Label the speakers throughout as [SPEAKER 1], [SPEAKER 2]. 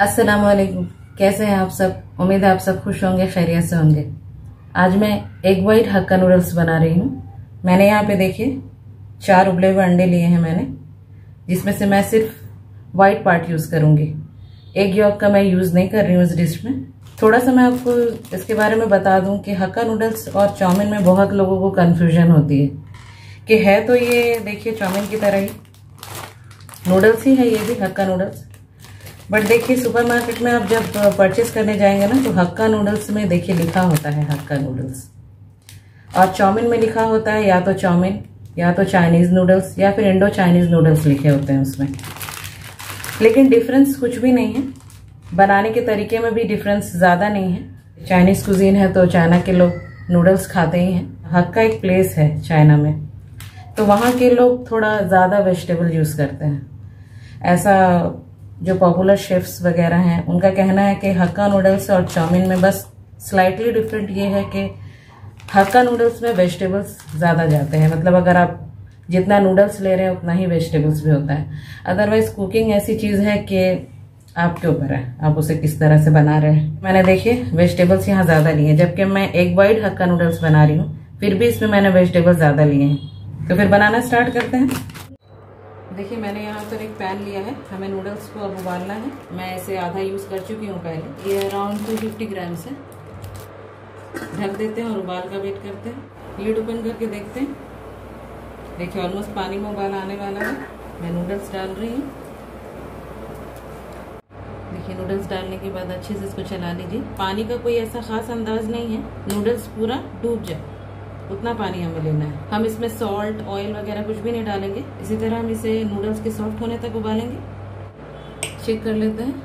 [SPEAKER 1] अस्सलाम वालेकुम कैसे हैं आप सब? उम्मीद है आप सब खुश होंगे, खैरियत से होंगे। आज मैं एग वाइट हक्का नूडल्स बना रही हूँ। मैंने यहाँ पे देखिए, चार उबले हुए अंडे लिए हैं मैंने, जिसमें से मैं सिर्फ़ वाइट पार्ट यूज़ करूँगी। एग यॉक का मैं यूज़ नहीं कर रही हूँ इस डिश में। थोड़ा सा मैं आपको इसके बारे में बता दूँ कि हक्का नूडल्स और चाउमिन में बहुत लोगों को कन्फ्यूज़न होती है। कि है तो ये, देखिए, चाउमिन की तरह ही। नूडल्स ही है, ये भी हक्का नूडल्स बट देखिए सुपरमार्केट में आप जब परचेस करने जाएँगे ना तो हक्का नूडल्स में देखिए लिखा होता है हक्का नूडल्स और चाउमीन में लिखा होता है या तो चाउमीन, या तो चाइनीज़ नूडल्स या फिर इंडो चाइनीज़ नूडल्स लिखे होते हैं उसमें। लेकिन डिफरेंस कुछ भी नहीं है। बनाने के तरीके में भी डिफरेंस ज़्यादा नहीं है। चाइनीज़ कुजीन है तो चाइना के लोग नूडल्स खाते ही हैं। हक्का एक प्लेस है चाइना में। तो वहाँ के लोग थोड़ा ज़्यादा वेजिटेबल यूज़ करते हैं। ऐसा जो पॉपुलर शेफ्स वगैरह हैं, उनका कहना है कि हक्का नूडल्स और चाउमीन में बस स्लाइटली डिफरेंट ये है कि हक्का नूडल्स में वेजिटेबल्स ज़्यादा जाते हैं। मतलब अगर आप जितना नूडल्स ले रहे हैं, उतना ही वेजिटेबल्स भी होता है। अदरवाइज़ कुकिंग ऐसी चीज़ है कि आपके ऊपर है। आप उसे किस तरह से बना रहे हैं? मैंने देखिए वेजिटेबल्स यहाँ ज़्यादा लिए हैं। जबकि मैं एक वाइट हक्का नूडल्स बना रही हूँ, फिर भी इसमें मैंने वेजिटेबल्स ज़्यादा लिए हैं। तो फिर बनाना स्टार्ट करते हैं। देखिए, मैंने यहाँ पर एक पैन लिया है। हमें नूडल्स को अब उबालना है। मैं इसे आधा यूज़ कर चुकी हूँ पहले। ये अराउंड टू फिफ्टी ग्राम्स है। ढक देते हैं और उबाल का वेट करते हैं। लीड ओपन करके देखते हैं। देखिए ऑलमोस्ट पानी में उबाल आने वाला है। मैं नूडल्स डाल रही हूँ। देखिए नूडल्स डालने के बाद अच्छे से इसको चला लीजिए। पानी का कोई ऐसा खास अंदाज नहीं है। नूडल्स पूरा डूब जाए। उतना पानी हमें लेना है। हम इसमें सॉल्ट ऑयल वगैरह कुछ भी नहीं डालेंगे। इसी तरह हम इसे नूडल्स के सॉफ्ट होने तक उबालेंगे। चेक कर लेते हैं।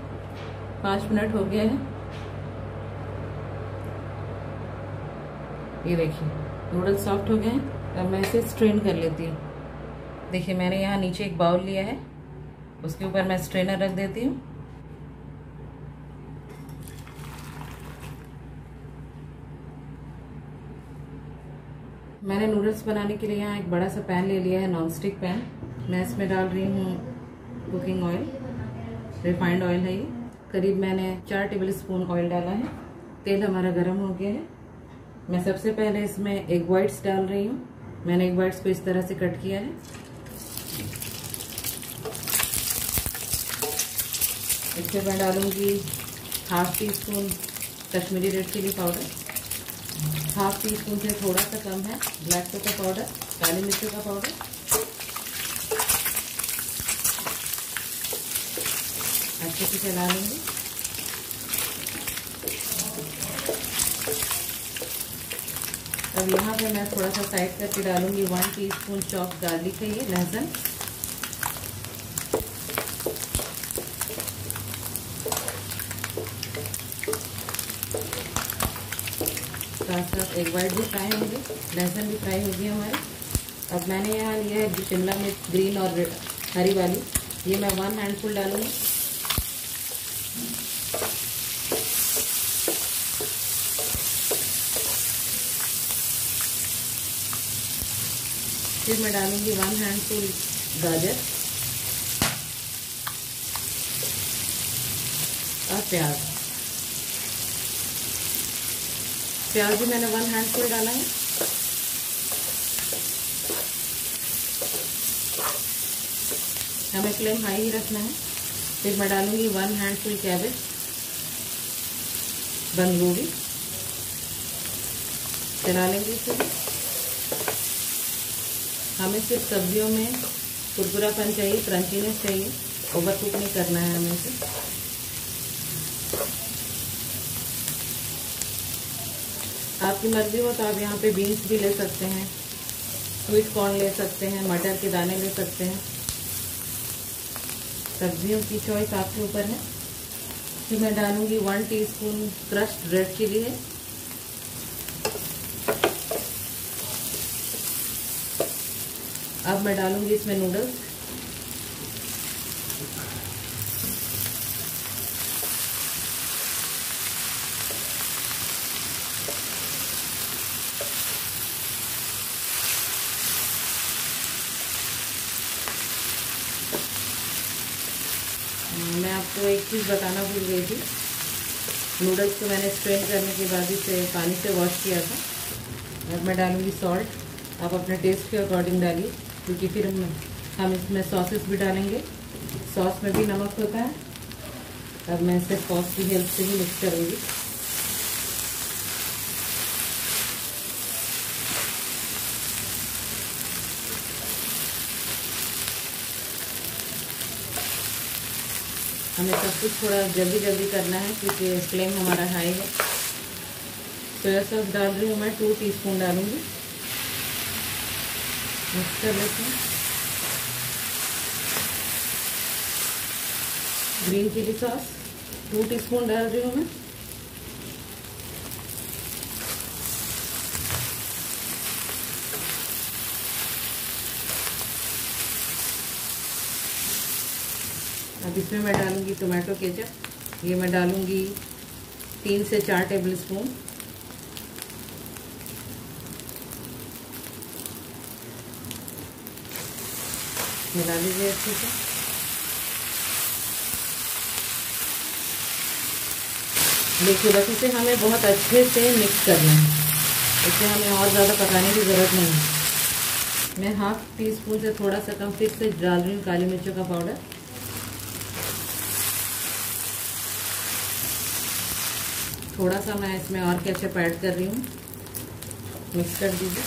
[SPEAKER 1] पाँच मिनट हो गया है। ये देखिए नूडल्स सॉफ्ट हो गए हैं। अब मैं इसे स्ट्रेन कर लेती हूँ। देखिए, मैंने यहाँ नीचे एक बाउल लिया है। उसके ऊपर मैं स्ट्रेनर रख देती हूँ। मैंने नूडल्स बनाने के लिए यहाँ एक बड़ा सा पैन ले लिया है नॉन स्टिक पैन मैं इसमें डाल रही हूँ कुकिंग ऑयल रिफाइंड ऑयल है ये. करीब मैंने चार टेबल स्पून ऑयल डाला है. तेल हमारा गर्म हो गया है. मैं सबसे पहले इसमें एग वाइट्स डाल रही हूँ. मैंने एग वाइट्स को इस तरह से कट किया है. इसमें मैं डालूँगी half teaspoon Kashmiri red chilli powder half teaspoon से थोड़ा सा कम है। ब्लैक पेपर पाउडर काली मिर्चों का पाउडर अच्छे से चला लेंगे। अब यहाँ पे मैं थोड़ा सा साइड करके डालूँगी वन टीस्पून चॉप गार्लिक है ये लहसुन। साथ साथ एक वाइट भी फ्राई होंगे। लहसुन भी फ्राई होगी हमारे। अब मैंने यहाँ लिया है शिमला मिर्च ग्रीन और हरी वाली। ये मैं वन हैंडफुल डालूँगी। फिर मैं डालूँगी वन हैंडफुल गाजर। और प्याज। प्याज भी मैंने वन हैंड फुल डाला है। हमें फ्लेम हाई ही रखना है। फिर मैं डालूँगी वन हैंड फुल कैबेज बंद गोभी चला लेंगे इसे हमें सिर्फ़ सब्जियों में कुरकुरापन चाहिए क्रंचीनेस चाहिए। ओवर कुक नहीं करना है हमें इसे। आपकी मर्ज़ी हो तो आप यहाँ पे बीन्स भी ले सकते हैं स्वीट कॉर्न ले सकते हैं, मटर के दाने ले सकते हैं। सब्जियों की चॉइस आपके ऊपर है। फिर मैं डालूँगी one teaspoon crushed red chilli है अब मैं डालूँगी इसमें नूडल्स मैं आपको एक चीज़ बताना भूल गई थी। नूडल्स को मैंने स्ट्रेन करने के बाद इसे पानी से वॉश किया था। और मैं डालूँगी सॉल्ट आप अपने टेस्ट के अकॉर्डिंग डालिए, क्योंकि फिर हम हम इसमें सॉसेस भी डालेंगे। सॉस में भी नमक होता है। अब मैं इसे सॉस की हेल्प से ही मिक्स करूँगी। हमें सब कुछ थोड़ा जल्दी जल्दी करना है, क्योंकि फ्लेम हमारा हाई है। सोया सॉस डाल रही हूँ मैं टू टीस्पून डालूँगी। मिक्स कर लेते हैं। Green chilli sauce two teaspoon डाल रही हूँ मैं। अब इसमें मैं डालूँगी टोमेटो केचप ये मैं डालूँगी तीन से चार टेबल स्पून मिला लीजिए अच्छे से। देखिए, बस इसे हमें बहुत अच्छे से मिक्स करना है। इसे हमें और ज़्यादा पकाने की ज़रूरत नहीं है। मैं हाफ़ टी स्पून से थोड़ा सा कम फिर से डाल रही हूँ काली मिर्चों का पाउडर थोड़ा सा मैं इसमें और केचप ऐड कर रही हूँ। मिक्स कर दीजिए।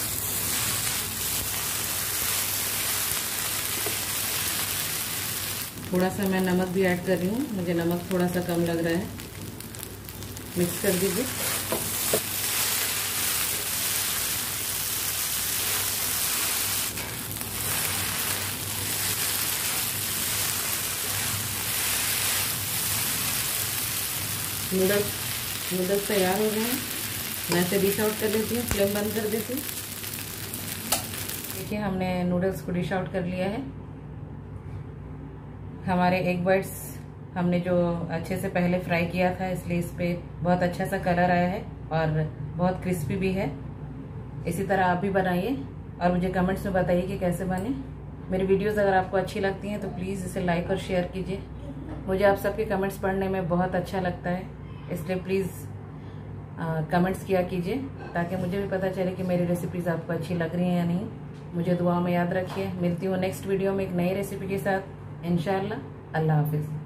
[SPEAKER 1] थोड़ा सा मैं नमक भी ऐड कर रही हूँ। मुझे नमक थोड़ा सा कम लग रहा है। मिक्स कर दीजिए। नूडल्स नूडल्स तैयार हो गए हैं। मैं इसे डिश आउट कर लेती हूँ फ्लेम बंद कर देती हूँ। देखिए, हमने नूडल्स को डिश आउट कर लिया है। हमारे एग बाइट्स हमने जो अच्छे से पहले फ्राई किया था, इसलिए इस पर बहुत अच्छा सा कलर आया है और बहुत क्रिस्पी भी है। इसी तरह आप भी बनाइए और मुझे कमेंट्स में बताइए कि कैसे बने। मेरी वीडियोस अगर आपको अच्छी लगती हैं तो प्लीज़ इसे लाइक और शेयर कीजिए। मुझे आप सबके कमेंट्स पढ़ने में बहुत अच्छा लगता है। इसलिए प्लीज़ कमेंट्स किया कीजिए, ताकि मुझे भी पता चले कि मेरी रेसिपीज़ आपको अच्छी लग रही हैं या नहीं। मुझे दुआ में याद रखिए। मिलती हूँ नेक्स्ट वीडियो में एक नई रेसिपी के साथ। इन अल्लाह हाफिज़।